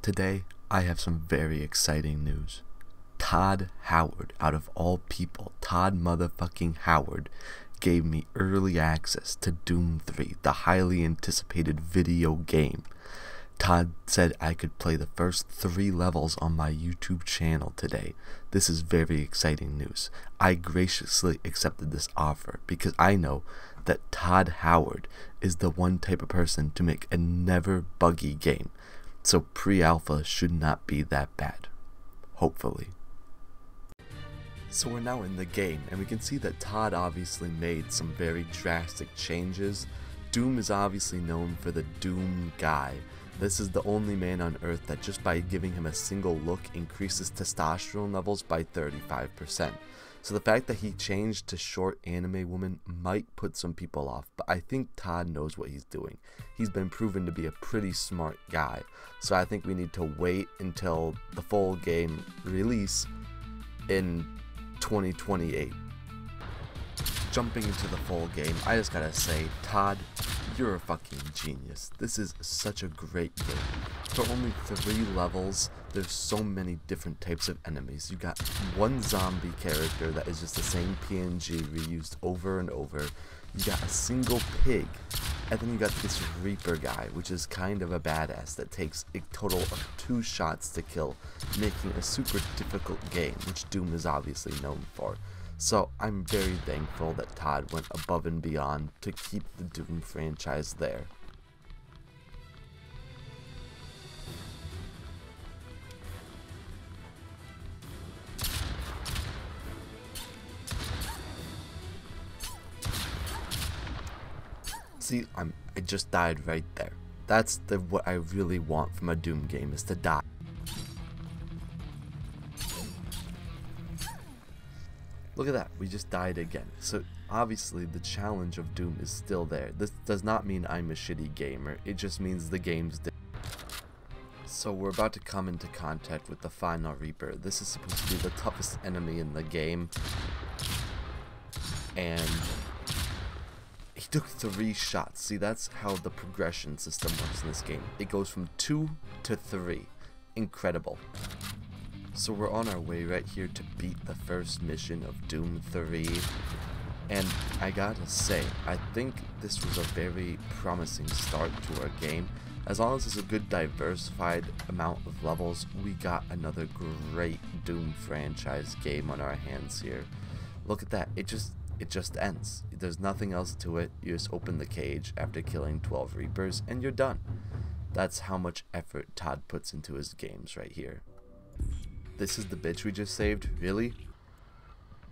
Today, I have some very exciting news. Todd Howard, out of all people, Todd motherfucking Howard, gave me early access to Doom 3, the highly anticipated video game. Todd said I could play the first three levels on my YouTube channel today. This is very exciting news. I graciously accepted this offer because I know that Todd Howard is the one type of person to make a never buggy game. So pre alpha should not be that bad. Hopefully. So we're now in the game, and we can see that Todd obviously made some very drastic changes. Doom is obviously known for the Doom guy. This is the only man on earth that just by giving him a single look increases testosterone levels by 35%. So the fact that he changed to short anime woman might put some people off, but I think Todd knows what he's doing. He's been proven to be a pretty smart guy. So I think we need to wait until the full game release in 2028. Jumping into the full game, I just gotta say, Todd, you're a fucking genius. This is such a great game. For only three levels, there's so many different types of enemies. You got one zombie character that is just the same PNG reused over and over. You got a single pig, and then you got this Reaper guy, which is kind of a badass that takes a total of two shots to kill, making a super difficult game, which Doom is obviously known for. So I'm very thankful that Todd went above and beyond to keep the Doom franchise there. See, I'm I just died right there. That's the what I really want from a Doom game is to die. Look at that, we just died again. So obviously the challenge of Doom is still there. This does not mean I'm a shitty gamer, it just means the game's dead. so we're about to come into contact with the final Reaper. This is supposed to be the toughest enemy in the game. And took three shots. See, that's how the progression system works in this game. It goes from two to three. Incredible. So we're on our way right here to beat the first mission of Doom 3. And I gotta say, I think this was a very promising start to our game. As long as it's a good diversified amount of levels, we got another great Doom franchise game on our hands here. Look at that, it just it just ends. There's nothing else to it. You just open the cage after killing 12 Reapers and you're done. That's how much effort Todd puts into his games right here. This is the bitch we just saved? Really?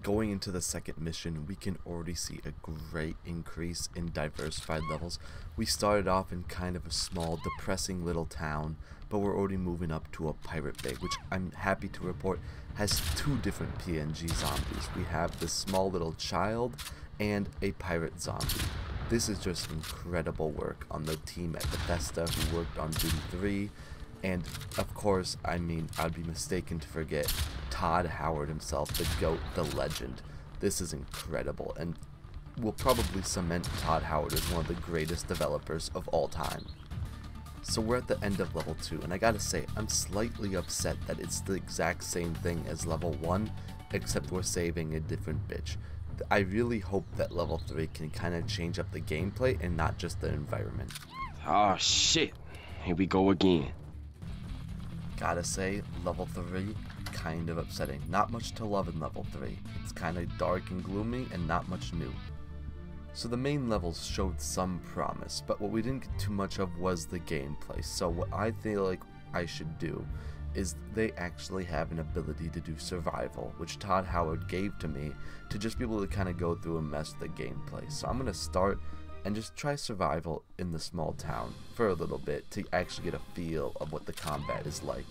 Going into the second mission, we can already see a great increase in diversified levels. We started off in kind of a small, depressing little town, but we're already moving up to a pirate bay, which I'm happy to report has two different PNG zombies. We have this small little child and a pirate zombie. This is just incredible work on the team at Bethesda who worked on Doom 3 and of course, I mean, I'd be mistaken to forget Todd Howard himself, the GOAT, the legend. This is incredible and will probably cement Todd Howard as one of the greatest developers of all time. So we're at the end of level 2 and I gotta say, I'm slightly upset that it's the exact same thing as level 1, except we're saving a different bitch. I really hope that level 3 can kind of change up the gameplay and not just the environment. Oh shit, here we go again. Gotta say, level 3, kind of upsetting. Not much to love in level 3. It's kind of dark and gloomy and not much new. So the main levels showed some promise, but what we didn't get too much of was the gameplay. So what I feel like I should do is they actually have an ability to do survival, which Todd Howard gave to me to just be able to kind of go through and mess the gameplay. So I'm going to start and just try survival in the small town for a little bit to actually get a feel of what the combat is like.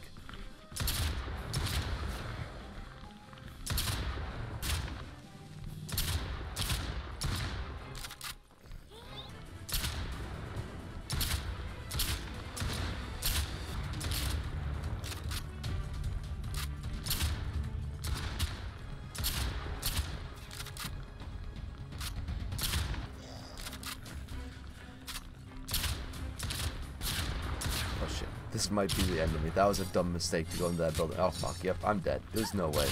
This might be the end of me. That was a dumb mistake to go into that building. Oh, fuck. Yep, I'm dead. There's no way.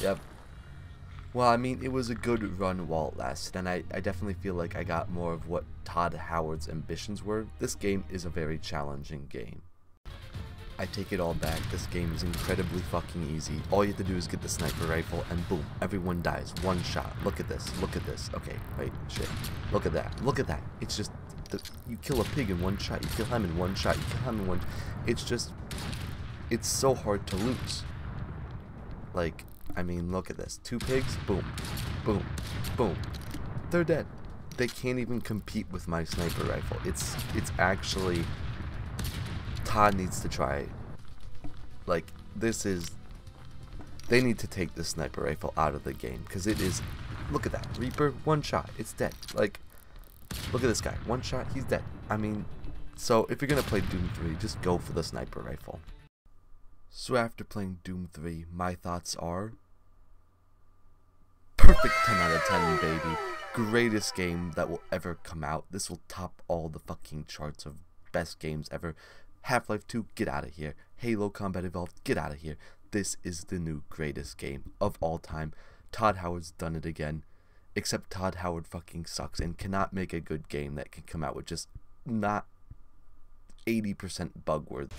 Yep. Well, I mean, it was a good run while it lasted, and I, I definitely feel like I got more of what Todd Howard's ambitions were. This game is a very challenging game. I take it all back, this game is incredibly fucking easy. All you have to do is get the sniper rifle and boom, everyone dies. One shot. Look at this, look at this. Okay, wait, shit. Look at that, look at that. It's just, the, you kill a pig in one shot, you kill him in one shot, you kill him in one... It's just, it's so hard to lose. Like, I mean, look at this. Two pigs, boom, boom, boom. They're dead. They can't even compete with my sniper rifle. It's, it's actually Todd needs to try. Like, this is. They need to take the sniper rifle out of the game because it is. Look at that. Reaper, one shot, it's dead. Like, look at this guy. One shot, he's dead. I mean, so if you're going to play Doom 3, just go for the sniper rifle. So after playing Doom 3, my thoughts are. Perfect 10 out of 10, baby. Greatest game that will ever come out. This will top all the fucking charts of best games ever. Half-Life 2, get out of here. Halo Combat Evolved, get out of here. This is the new greatest game of all time. Todd Howard's done it again. Except Todd Howard fucking sucks and cannot make a good game that can come out with just not 80% bug worthy.